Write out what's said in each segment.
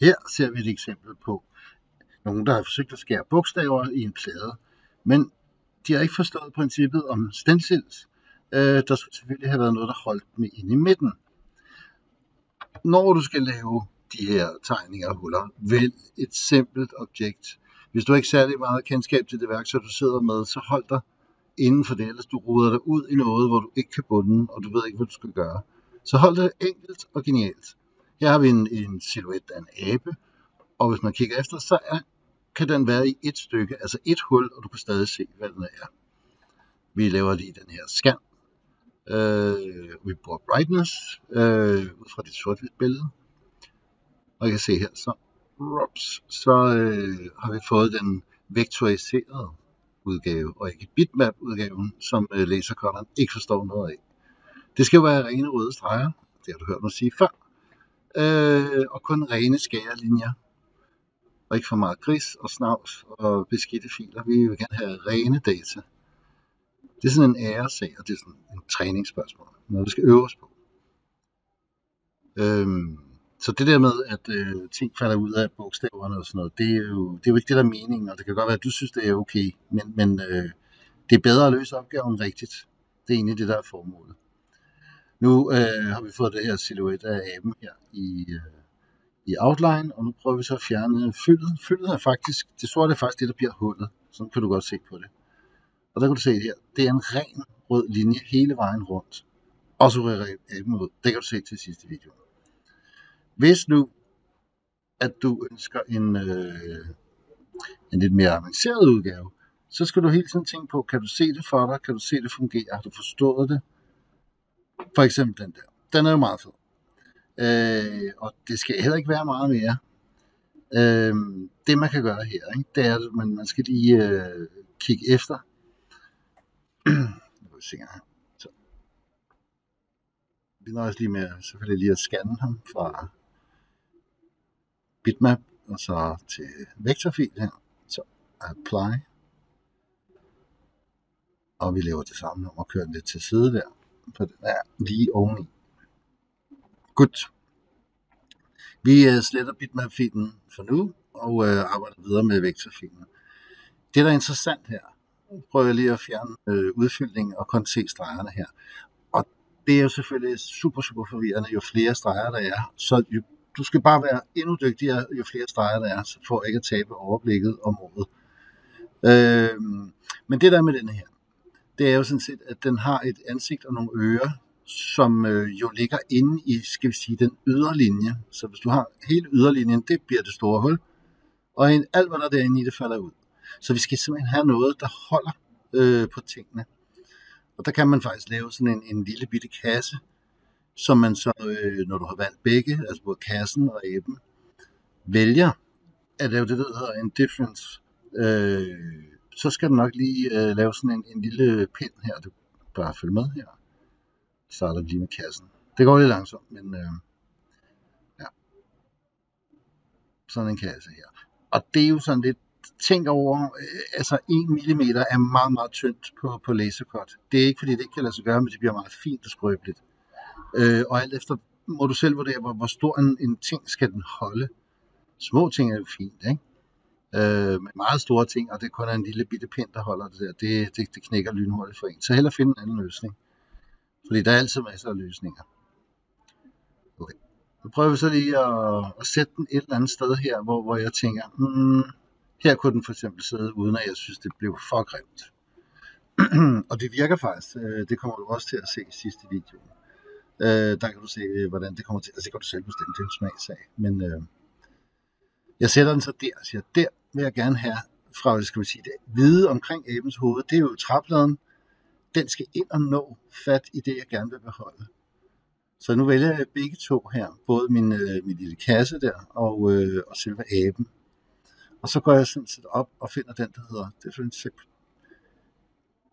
Her ser vi et eksempel på nogen, der har forsøgt at skære bogstaver i en plade, men de har ikke forstået princippet om stencils. Øh, der skulle selvfølgelig have været noget, der holdt dem inde i midten. Når du skal lave de her tegninger og huller, vælg et simpelt objekt. Hvis du ikke særlig meget kendskab til det værktøj, du sidder med, så hold dig inden for det, ellers du ruder dig ud i noget, hvor du ikke kan bunde, og du ved ikke, hvad du skal gøre. Så hold det enkelt og genialt. Her har vi en, en silhuet af en abe, og hvis man kigger efter, så er, kan den være i et stykke, altså et hul, og du kan stadig se, hvad den er. Vi laver lige den her scan. Øh, vi bruger brightness øh, ud fra dit sort billede. Og jeg kan se her, så, ups, så øh, har vi fået den vektoriserede udgave, og ikke bitmap-udgaven, som øh, laserkotteren ikke forstår noget af. Det skal jo være rene røde streger, det har du hørt mig sige før, øh, og kun rene skærelinjer, og ikke for meget gris og snavs og beskidte filer. Vi vil gerne have rene data. Det er sådan en æresag, og det er sådan en træningsspørgsmål, noget vi skal øve os på. Øhm, så det der med, at øh, ting falder ud af bogstaverne og sådan noget, det er, jo, det er jo ikke det, der er meningen, og det kan godt være, at du synes, det er okay, men, men øh, det er bedre at løse opgaven rigtigt. Det er egentlig det, der er formålet. Nu øh, har vi fået det her silhuet af aben her i, øh, i outline, og nu prøver vi så at fjerne fyldet. Fyldet er faktisk, det sorte er faktisk det, der bliver hullet. Sådan kan du godt se på det. Og der kan du se her, det er en ren rød linje hele vejen rundt. Og så rører aben ud. Det kan du se til sidste video. Hvis nu, at du ønsker en, øh, en lidt mere avanceret udgave, så skal du hele tiden tænke på, kan du se det for dig? Kan du se det fungere? Har du forstået det? For eksempel den der. Den er jo meget fed. Øh, og det skal heller ikke være meget mere. Øh, det man kan gøre her, ikke, det er, at man, man skal lige øh, kigge efter. nu se her. Så. Vi nøjes lige med selvfølgelig lige at scanne ham fra bitmap, og så til vektorfil her, så apply. Og vi laver det samme om at køre den lidt til side der, for den er lige oveni. Godt. Vi uh, sletter bitmap-filen for nu, og uh, arbejder videre med vektorfilen. Det, der er interessant her, prøver jeg lige at fjerne uh, udfyldningen og kun se stregerne her. Og det er jo selvfølgelig super, super forvirrende, jo flere streger der er, så jo du skal bare være endnu dygtigere, jo flere streger der er, så for ikke at tabe overblikket om året. Øh, men det der med den her, det er jo sådan set, at den har et ansigt og nogle ører, som øh, jo ligger inde i, skal vi sige, den yderlinje. Så hvis du har hele yderlinjen, det bliver det store hul, og alt hvad der er derinde i, det falder ud. Så vi skal simpelthen have noget, der holder øh, på tingene. Og der kan man faktisk lave sådan en, en lille bitte kasse, som man så, øh, når du har valgt begge, altså både kassen og æben, vælger at lave det, der hedder en difference, øh, så skal du nok lige øh, lave sådan en, en lille pind her. Du bare følge med her. Starter lige med kassen. Det går lidt langsomt, men øh, ja. Sådan en kasse her. Og det er jo sådan lidt, tænk over, øh, altså 1 mm er meget, meget tyndt på, på lasercut. Det er ikke fordi, det ikke kan lade sig gøre, men det bliver meget fint og skrøbeligt. Øh, og alt efter må du selv vurdere, hvor, hvor stor en, en ting skal den holde. Små ting er jo fint, ikke? Øh, med meget store ting, og det kun er en lille bitte pind, der holder det der, det, det, det knækker lynhurtigt for en. Så hellere finde en anden løsning. Fordi der er altid masser af løsninger. Okay. Nu prøver vi så lige at, at sætte den et eller andet sted her, hvor, hvor jeg tænker, hmm, her kunne den for eksempel sidde, uden at jeg synes, det blev for grimt. og det virker faktisk. Øh, det kommer du også til at se i sidste video. Øh, der kan du se, øh, hvordan det kommer til. Altså det kan du selv bestemme, det er en smagsag. Men øh, jeg sætter den så der og siger, der vil jeg gerne have fra, hvad skal man sige, det hvide omkring abens hoved. Det er jo træpladen. Den skal ind og nå fat i det, jeg gerne vil beholde. Så nu vælger jeg begge to her, både min, øh, min lille kasse der og, øh, og selve aben. Og så går jeg sådan set op og finder den, der hedder Different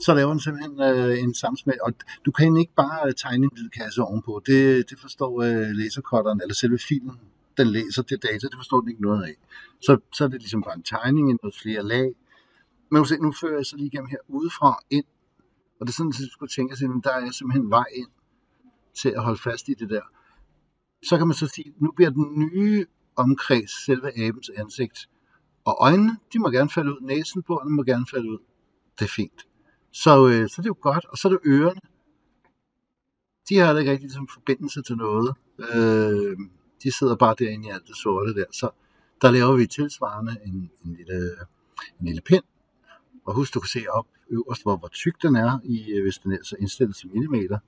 så laver den simpelthen øh, en sammensmæld. Og du kan ikke bare øh, tegne en hvid kasse ovenpå. Det, det forstår øh, lasercutteren, eller selve filen, den læser det data, det forstår den ikke noget af. Så, så er det ligesom bare en tegning i noget flere lag. Men se, nu fører jeg så lige igennem her udefra ind. Og det er sådan, at du skulle tænke at der er simpelthen vej ind til at holde fast i det der. Så kan man så sige, nu bliver den nye omkreds selve abens ansigt. Og øjnene, de må gerne falde ud. Næsen på den må gerne falde ud. Det er fint. Så, øh, så det er jo godt. Og så er det ørerne. De har da ikke rigtig som forbindelse til noget. Øh, de sidder bare derinde i alt det sorte der. Så der laver vi tilsvarende en, en, lille, en lille pind. Og husk, du kan se op øverst, hvor, hvor tyk den er, i, øh, hvis den er så indstillet til millimeter.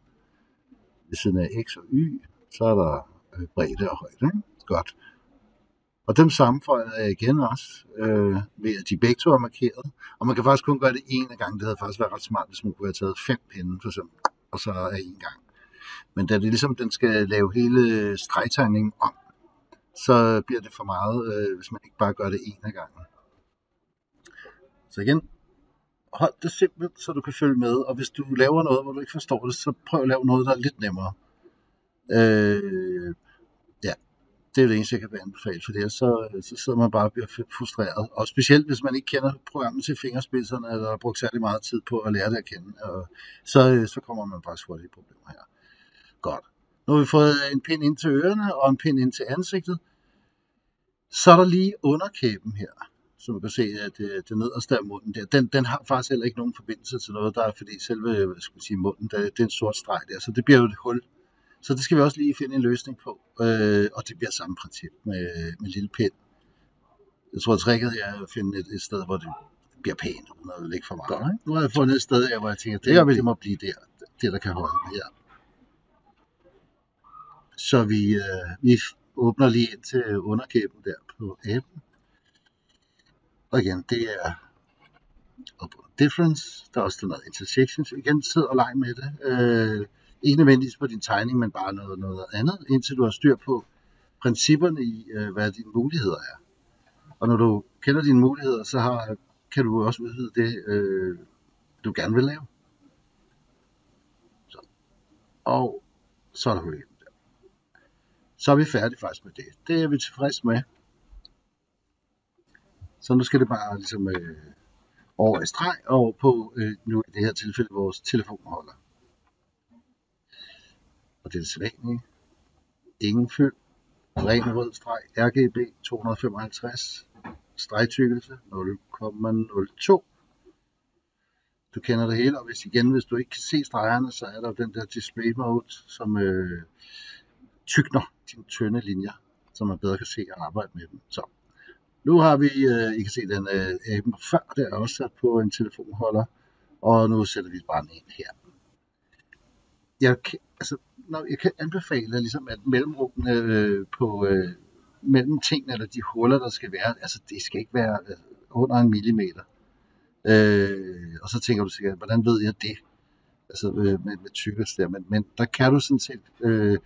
Ved siden af x og y, så er der øh, bredde og højde. Ikke? Godt. Og dem sammenføjer jeg igen også, øh, ved at de begge to er markeret. Og man kan faktisk kun gøre det en gang. Det havde faktisk været ret smart, hvis man kunne have taget fem pinde, for eksempel, og så er en gang. Men da det ligesom, den skal lave hele stregtegningen om, så bliver det for meget, øh, hvis man ikke bare gør det en af gangen. Så igen, hold det simpelt, så du kan følge med, og hvis du laver noget, hvor du ikke forstår det, så prøv at lave noget, der er lidt nemmere. Øh, ja, det er det eneste, jeg kan anbefale, for det så, så sidder man bare og bliver frustreret. Og specielt, hvis man ikke kender programmet til fingerspidserne, eller har brugt særlig meget tid på at lære det at kende, og så, øh, så kommer man faktisk hurtigt i problemer her. Godt. Nu har vi fået en pind ind til ørerne og en pind ind til ansigtet. Så er der lige underkæben her, som du kan se, at det, det nederste af munden der, den, den har faktisk heller ikke nogen forbindelse til noget, der er, fordi selve hvad skal sige, munden, der, det er en sort streg der, så det bliver jo et hul. Så det skal vi også lige finde en løsning på, øh, og det bliver samme princip med, med lille pind. Jeg tror, at tricket er at finde et, et sted, hvor det bliver pænt, uden at lægge for meget. Godt. Ikke? Nu har jeg fundet et sted, hvor jeg tænker, det, det, det må blive der, det der kan holde her. Så vi, øh, vi åbner lige ind til underkæben der på aben. Og igen, det er op difference. Der er også noget intersections. Igen, sid og leg med det. Øh, ikke nødvendigvis på din tegning, men bare noget, noget andet, indtil du har styr på principperne i, øh, hvad dine muligheder er. Og når du kender dine muligheder, så har, kan du også udvide det, øh, du gerne vil lave. Så. Og så er der hul så er vi færdige faktisk med det. Det er vi tilfreds med. Så nu skal det bare ligesom øh, over i streg og på øh, nu i det her tilfælde vores telefonholder. Og det er det. Ingen fyld. Ren rød streg. RGB 255. Stregtykkelse 0,02. Du kender det hele, og hvis igen, hvis du ikke kan se stregerne, så er der den der display mode, som øh, tykner dine tynde linjer, så man bedre kan se og arbejde med dem. Så nu har vi, øh, I kan se den øh, aben før, der er også sat på en telefonholder, og nu sætter vi bare den ind her. Jeg kan, altså, når jeg kan anbefale, ligesom, at mellemrummene øh, på, øh, mellem tingene, eller de huller, der skal være, altså det skal ikke være øh, under en millimeter. Øh, og så tænker du sikkert, hvordan ved jeg det? Altså øh, med, med tykkelse der, men, men der kan du sådan set øh,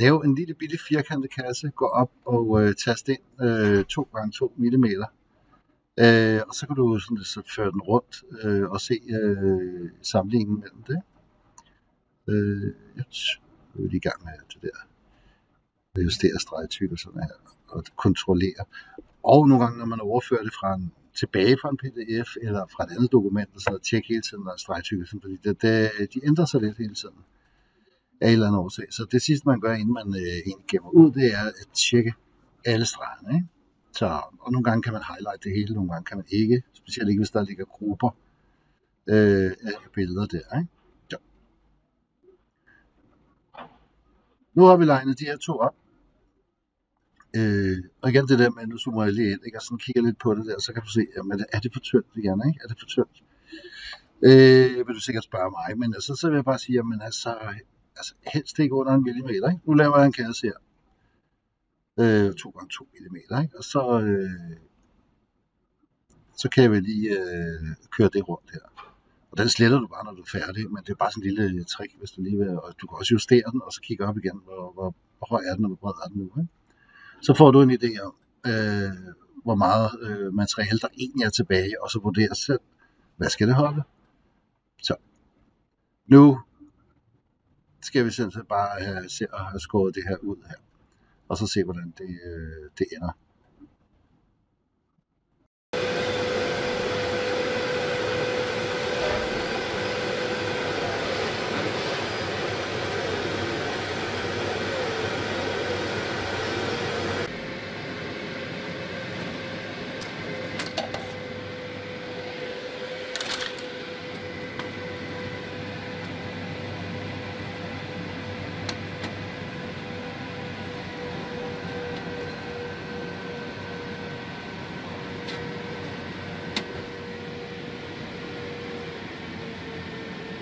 lave en lille bitte firkantet kasse, gå op og øh, taste ind øh, 2x2 mm. Øh, og så kan du sådan, så føre den rundt øh, og se øh, sammenligningen mellem det. Øh, yes. Nu er vi i gang med det der. At justere stregtykkelserne her og kontrollere. Og nogle gange, når man overfører det fra en, tilbage fra en pdf eller fra et andet dokument, så tjek hele tiden, der er stregtykkelsen, fordi det, det, de ændrer sig lidt hele tiden af en eller anden årsag. Så det sidste, man gør, inden man øh, egentlig gemmer ud, det er at tjekke alle stregerne. Ikke? Så, og nogle gange kan man highlight det hele, nogle gange kan man ikke. Specielt ikke, hvis der ligger grupper øh, af billeder der. Ikke? Ja. Nu har vi legnet de her to op. Øh, og igen det der med, nu zoomer jeg lige ind, ikke? og sådan kigger lidt på det der, så kan du se, jamen, er det for tyndt igen, ikke? Er det for tyndt? Øh, vil du sikkert spørge mig, men altså, så vil jeg bare sige, jamen altså, altså helst ikke under en millimeter. Ikke? Nu laver jeg en kasse her. Øh, 2 gange 2 mm. Ikke? Og så, øh, så kan jeg vel lige øh, køre det rundt her. Og den sletter du bare, når du er færdig, men det er bare sådan en lille øh, trick, hvis du lige vil, og du kan også justere den, og så kigge op igen, hvor, hvor, hvor høj er den, og hvor bred er den nu. Ikke? Så får du en idé om, øh, hvor meget øh, materiale der egentlig er tilbage, og så vurderer selv, hvad skal det holde? Så nu skal vi simpelthen bare have, se, have skåret det her ud her, og så se, hvordan det, øh, det ender.